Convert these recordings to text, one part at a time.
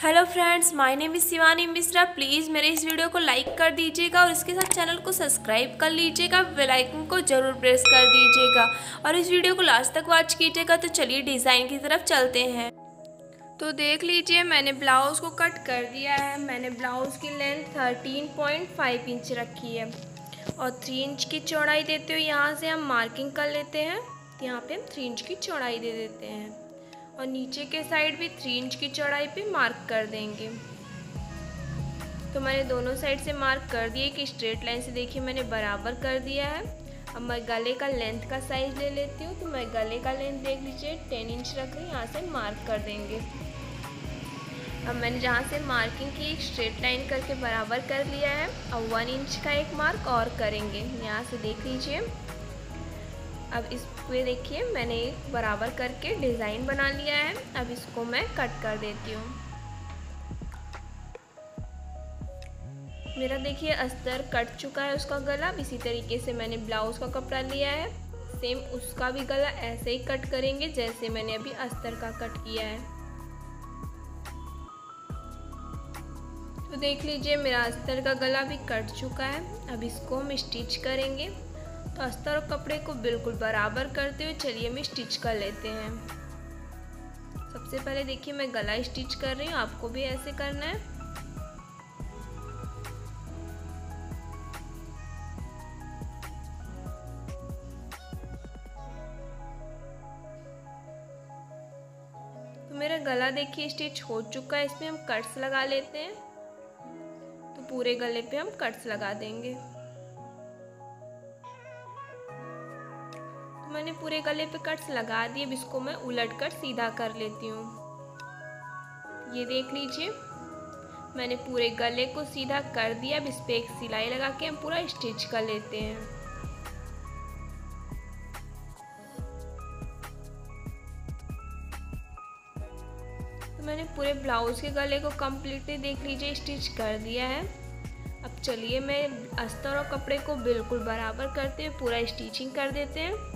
Hello friends my name is Shivani Mishra please मेरे इस video को लाइक कर दीजिएगा और इसके साथ चैनल को सब्सक्राइब कर लीजिएगा बेल आइकन को ज़रूर प्रेस कर दीजिएगा और इस वीडियो को लास्ट तक वॉच कीजिएगा। तो चलिए डिज़ाइन की तरफ़ चलते हैं। तो देख लीजिए, मैंने ब्लाउज़ को कट कर दिया है। मैंने ब्लाउज़ की length thirteen point five inch रखी है। और थ्री इंच की चौड़ाई देते हुए यहाँ से हम मार्किंग कर लेते हैं। यहाँ पे हम थ्री इंच की चौड़ाई दे देते हैं। और नीचे के साइड भी थ्री इंच की चौड़ाई पे मार्क कर देंगे। तो मैंने दोनों साइड से मार्क कर दिए कि स्ट्रेट लाइन से देखिए मैंने बराबर कर दिया है। अब मैं गले का लेंथ का साइज़ ले लेती हूँ तो मैं गले का लेंथ देख लीजिए टेन इंच रख रही यहाँ से मार्क कर देंगे। अब मैंने जहाँ से मार्किंग की, एक स्ट्रेट लाइन करके बराबर कर लिया है, अब वन इंच का एक मार्क और करेंगे। यहाँ से देख लीजिए। अब इस पे देखिए, मैंने एक बराबर करके डिज़ाइन बना लिया है। अब इसको मैं कट कर देती हूँ। मेरा देखिए, अस्तर कट चुका है उसका गला। अब इसी तरीके से मैंने ब्लाउज़ का कपड़ा लिया है। सेम उसका भी गला ऐसे ही कट करेंगे जैसे मैंने अभी अस्तर का कट किया है। तो देख लीजिए, मेरा अस्तर का गला भी कट चुका है। अब इसको हम स्टिच करेंगे। अस्तर और कपड़े को बिल्कुल बराबर करते हुए चलिए हम स्टिच कर लेते हैं। सबसे पहले देखिए मैं गला स्टिच कर रही हूँ, आपको भी ऐसे करना है। तो मेरा गला देखिए स्टिच हो चुका है, इसमें हम कट्स लगा लेते हैं। तो पूरे गले पे हम कट्स लगा देंगे। मैंने पूरे गले पे कट्स लगा दिए, अब इसको मैं उलट कर सीधा कर लेती हूँ। ये देख लीजिए, मैंने पूरे गले को सीधा कर दिया, अब इस पर एक सिलाई लगा के हम पूरा स्टिच कर लेते हैं। तो मैंने पूरे ब्लाउज़ के गले को कम्प्लीटली देख लीजिए, स्टिच कर दिया है। अब चलिए मैं अस्तर और कपड़े को बिल्कुल बराबर करते हुए पूरा स्टिचिंग कर देते हैं।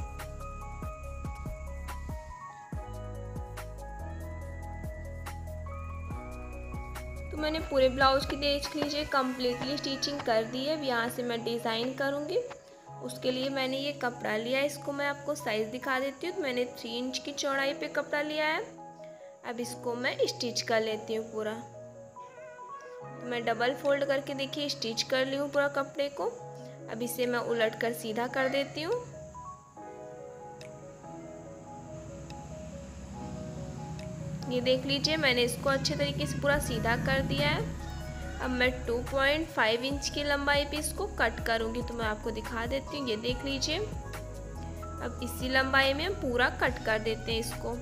मैंने पूरे ब्लाउज़ की देख लीजिए कम्प्लीटली स्टिचिंग कर दी है। अब यहाँ से मैं डिज़ाइन करूँगी। उसके लिए मैंने ये कपड़ा लिया इसको मैं आपको साइज़ दिखा देती हूँ। तो मैंने थ्री इंच की चौड़ाई पे कपड़ा लिया है। अब इसको मैं स्टिच कर लेती हूँ पूरा। तो मैं डबल फोल्ड करके देखिए स्टिच कर ली हूँ पूरा कपड़े को। अब इसे मैं उलट कर सीधा कर देती हूँ। ये देख लीजिए, मैंने इसको अच्छे तरीके से पूरा सीधा कर दिया है। अब मैं 2.5 इंच की लंबाई पे इसको कट करूँगी तो मैं आपको दिखा देती हूँ। ये देख लीजिए, अब इसी लंबाई में हम पूरा कट कर देते हैं इसको।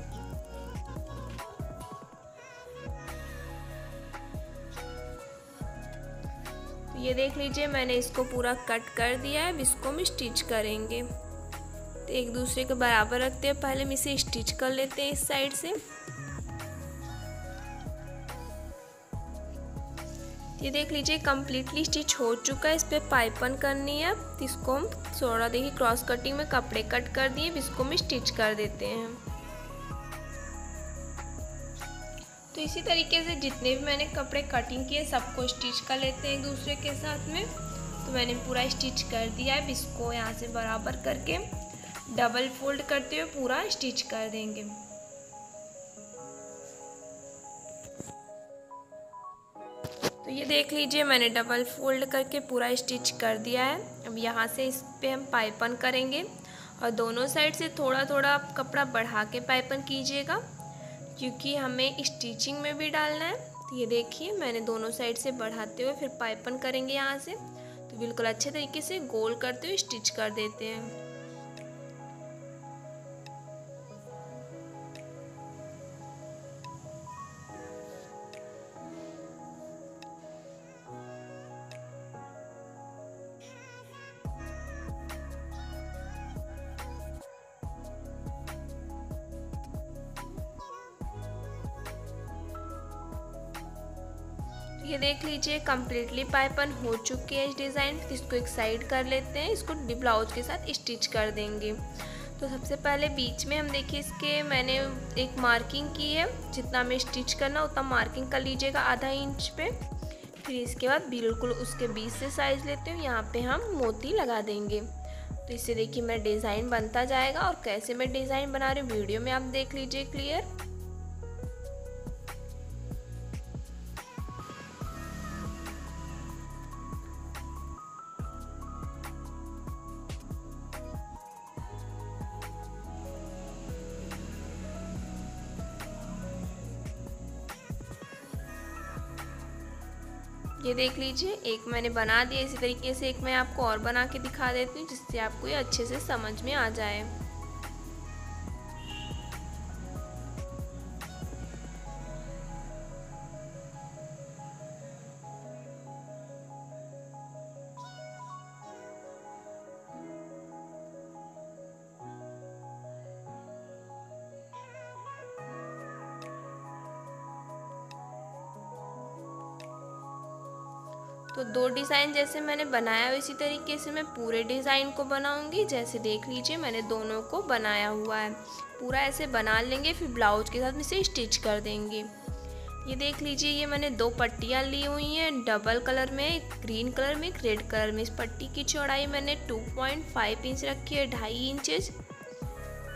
तो ये देख लीजिए, मैंने इसको पूरा कट कर दिया है, अब इसको हम स्टिच करेंगे। तो एक दूसरे के बराबर रखते हैं, पहले हम इसे स्टिच कर लेते हैं इस साइड से। ये देख लीजिए कम्प्लीटली स्टिच हो चुका है। इस पर पाइपन करनी है। इसको हम थोड़ा देखिए क्रॉस कटिंग में कपड़े कट कर दिए। इसको हम स्टिच कर देते हैं। तो इसी तरीके से जितने भी मैंने कपड़े कटिंग किए, सबको स्टिच कर लेते हैं एक दूसरे के साथ में। तो मैंने पूरा स्टिच कर दिया है। इसको यहाँ से बराबर करके डबल फोल्ड करते हुए पूरा स्टिच कर देंगे। तो ये देख लीजिए, मैंने डबल फोल्ड करके पूरा स्टिच कर दिया है। अब यहाँ से इस पर हम पाइपन करेंगे और दोनों साइड से थोड़ा थोड़ा आप कपड़ा बढ़ा के पाइपन कीजिएगा, क्योंकि हमें स्टिचिंग में भी डालना है। तो ये देखिए, मैंने दोनों साइड से बढ़ाते हुए फिर पाइपन करेंगे यहाँ से। तो बिल्कुल अच्छे तरीके से गोल करते हुए स्टिच कर देते हैं। ये देख लीजिए कम्प्लीटली पाइपन हो चुकी है इस डिज़ाइन इसको एक साइड कर लेते हैं, इसको ब्लाउज के साथ स्टिच कर देंगे। तो सबसे पहले बीच में हम देखिए इसके मैंने एक मार्किंग की है। जितना हमें स्टिच करना उतना मार्किंग कर लीजिएगा आधा इंच पे। फिर इसके बाद बिल्कुल उसके बीच से साइज़ लेते हूँ, यहाँ पे हम मोती लगा देंगे। तो इससे देखिए मेरा डिज़ाइन बनता जाएगा और कैसे मैं डिज़ाइन बना रही हूँ, वीडियो में आप देख लीजिए क्लियर ये देख लीजिए, एक मैंने बना दिया, इसी तरीके से एक मैं आपको और बना के दिखा देती हूँ, जिससे आपको ये अच्छे से समझ में आ जाए। तो दो डिज़ाइन जैसे मैंने बनाया इसी तरीके से मैं पूरे डिज़ाइन को बनाऊँगी। जैसे देख लीजिए, मैंने दोनों को बनाया हुआ है। पूरा ऐसे बना लेंगे, फिर ब्लाउज के साथ इसे स्टिच कर देंगे। ये देख लीजिए, ये मैंने दो पट्टियाँ ली हुई हैं, डबल कलर में, एक ग्रीन कलर में, एक रेड कलर में। इस पट्टी की चौड़ाई मैंने 2.5 इंच रखी है, ढाई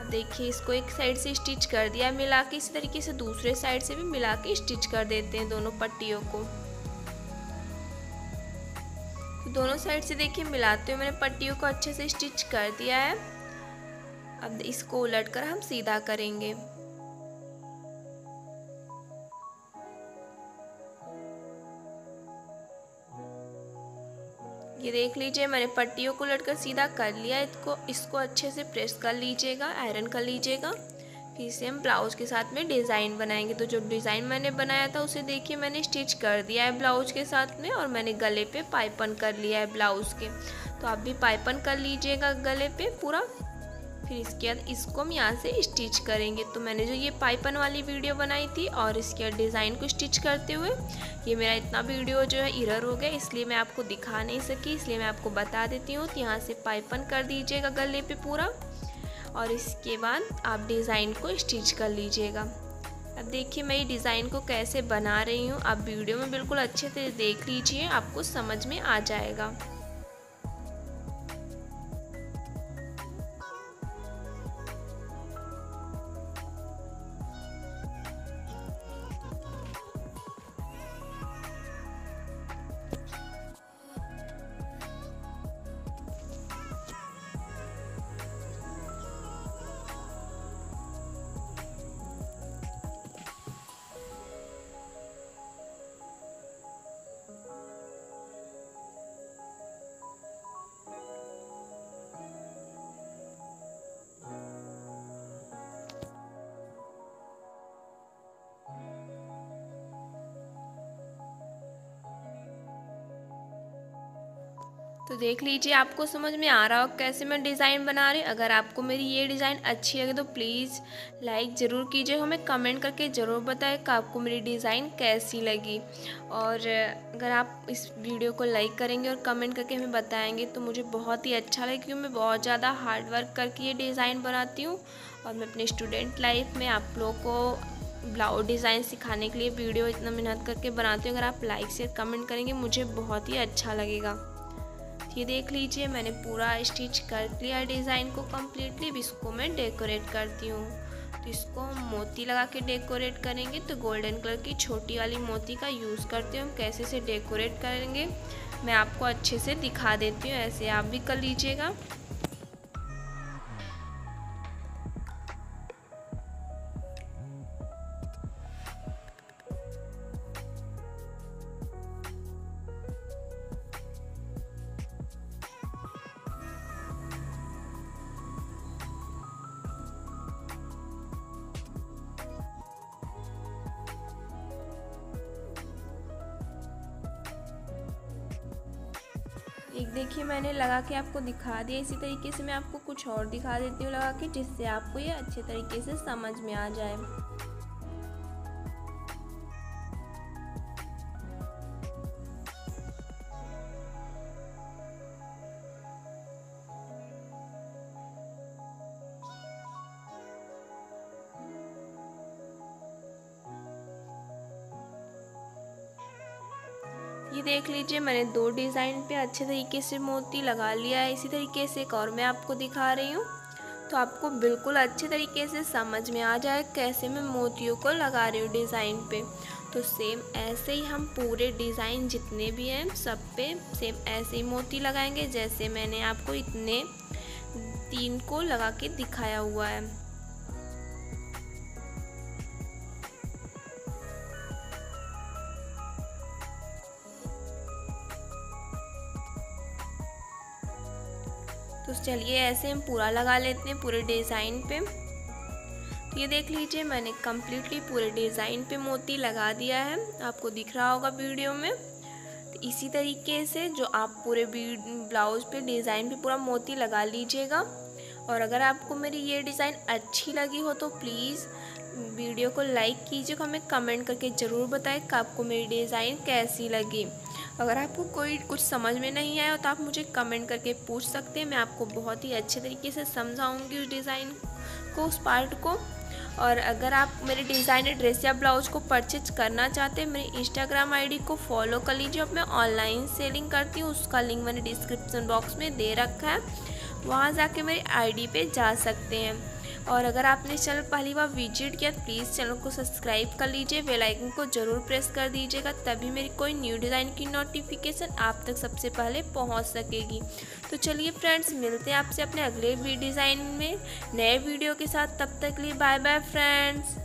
अब देखिए, इसको एक साइड से स्टिच कर दिया मिला के इसी तरीके से दूसरे साइड से भी मिला के स्टिच कर देते हैं दोनों पट्टियों को। दोनों साइड से देखिए, मिलाते हुए मैंने पट्टियों को अच्छे से स्टिच कर दिया है। अब इसको उलट कर हम सीधा करेंगे। ये देख लीजिए, मैंने पट्टियों को उलट कर सीधा कर लिया इसको इसको अच्छे से प्रेस कर लीजिएगा, आयरन कर लीजिएगा। फिर से हम ब्लाउज़ के साथ में डिज़ाइन बनाएँगे। तो जो डिज़ाइन मैंने बनाया था, उसे देखिए मैंने स्टिच कर दिया है ब्लाउज़ के साथ में और मैंने गले पे पाइपन कर लिया है ब्लाउज़ के। तो आप भी पाइपन कर लीजिएगा गले पे पूरा, फिर इसके बाद इसको हम यहाँ से स्टिच करेंगे। तो मैंने जो ये पाइपन वाली वीडियो बनाई थी और इसके बाद डिज़ाइन को स्टिच करते हुए, ये मेरा इतना वीडियो जो है इरर हो गया, इसलिए मैं आपको दिखा नहीं सकी, इसलिए मैं आपको बता देती हूँ। तो यहाँ से पाइपन कर दीजिएगा गले पे पूरा। और इसके बाद आप डिज़ाइन को स्टिच कर लीजिएगा। अब देखिए मैं ये डिज़ाइन को कैसे बना रही हूँ। आप वीडियो में बिल्कुल अच्छे से देख लीजिए, आपको समझ में आ जाएगा। तो देख लीजिए, आपको समझ में आ रहा हो कैसे मैं डिज़ाइन बना रही अगर आपको मेरी ये डिज़ाइन अच्छी लगे तो प्लीज़ लाइक ज़रूर कीजिए, हमें कमेंट करके ज़रूर बताएँ कि आपको मेरी डिज़ाइन कैसी लगी। और अगर आप इस वीडियो को लाइक करेंगे और कमेंट करके हमें बताएँगे तो मुझे बहुत ही अच्छा लगे, क्योंकि मैं बहुत ज़्यादा हार्ड वर्क करके ये डिज़ाइन बनाती हूँ। और मैं अपने स्टूडेंट लाइफ में आप लोगों को ब्लाउज डिज़ाइन सिखाने के लिए वीडियो इतना मेहनत करके बनाती हूँ। अगर आप लाइक से कमेंट करेंगे, मुझे बहुत ही अच्छा लगेगा। ये देख लीजिए, मैंने पूरा स्टिच कर लिया डिज़ाइन को कम्प्लीटली इसको मैं डेकोरेट करती हूँ। तो इसको हम मोती लगा के डेकोरेट करेंगे तो गोल्डन कलर की छोटी वाली मोती का यूज़ करते हूँ। हम कैसे से डेकोरेट करेंगे, मैं आपको अच्छे से दिखा देती हूँ, ऐसे आप भी कर लीजिएगा। एक देखिए मैंने लगा के आपको दिखा दिया, इसी तरीके से मैं आपको कुछ और दिखा देती हूँ लगा के, जिससे आपको ये अच्छे तरीके से समझ में आ जाए। ये देख लीजिए, मैंने दो डिज़ाइन पे अच्छे तरीके से मोती लगा लिया है। इसी तरीके से एक और मैं आपको दिखा रही हूँ। तो आपको बिल्कुल अच्छे तरीके से समझ में आ जाए कैसे मैं मोतियों को लगा रही हूँ डिज़ाइन पे। तो सेम ऐसे ही हम पूरे डिज़ाइन जितने भी हैं, सब पे सेम ऐसे ही मोती लगाएँगे जैसे मैंने आपको इतने तीन को लगा के दिखाया हुआ है। चलिए ऐसे हम पूरा लगा लेते हैं पूरे डिज़ाइन पे। तो ये देख लीजिए, मैंने कम्प्लीटली पूरे डिज़ाइन पे मोती लगा दिया है। आपको दिख रहा होगा वीडियो में। तो इसी तरीके से जो आप पूरे ब्लाउज़ पे, डिज़ाइन पे पूरा मोती लगा लीजिएगा। और अगर आपको मेरी ये डिज़ाइन अच्छी लगी हो तो प्लीज़ वीडियो को लाइक कीजिए, हमें कमेंट करके ज़रूर बताएँ कि आपको मेरी डिज़ाइन कैसी लगी। अगर आपको कोई कुछ समझ में नहीं आया तो आप मुझे कमेंट करके पूछ सकते हैं, मैं आपको बहुत ही अच्छे तरीके से समझाऊँगी उस डिज़ाइन को, उस पार्ट को। और अगर आप मेरे डिज़ाइनर ड्रेस या ब्लाउज को परचेज करना चाहते हैं, मेरे इंस्टाग्राम आईडी को फॉलो कर लीजिए अब मैं ऑनलाइन सेलिंग करती हूँ, उसका लिंक मैंने डिस्क्रिप्सन बॉक्स में दे रखा है, वहाँ जाके मेरी आईडी पे जा सकते हैं। और अगर आपने चैनल पहली बार विज़िट किया तो प्लीज़ चैनल को सब्सक्राइब कर लीजिए, बेल आइकन को ज़रूर प्रेस कर दीजिएगा, तभी मेरी कोई न्यू डिज़ाइन की नोटिफिकेशन आप तक सबसे पहले पहुँच सकेगी। तो चलिए फ्रेंड्स, मिलते हैं आपसे अपने अगले डिज़ाइन में, नए वीडियो के साथ। तब तक लिए बाय बाय फ्रेंड्स।